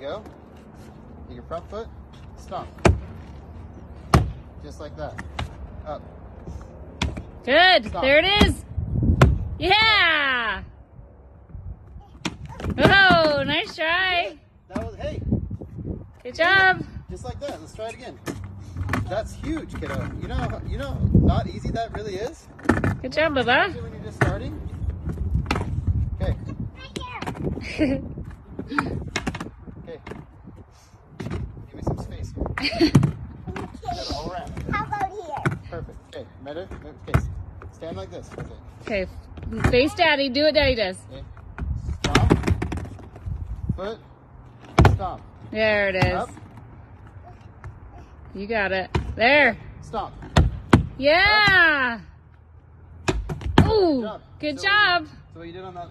you go. Take your front foot, stomp. Just like that. Up. Good. Stop. There it is. Yeah. Oh, nice try. That was, hey, Good job. just like that. Let's try it again. That's huge, kiddo. You know, you know, not easy that really is. Good job, Bubba. Especially when you're just starting. Okay, okay. all around. How about here? Perfect. Okay, Meta, okay. Stand like this. Okay. Okay. Face daddy. Do what daddy does. okay. Stomp. Foot. Stomp. There it is. Up. You got it. There. Stop. Yeah. Ooh, job. good So- job. So what you did on that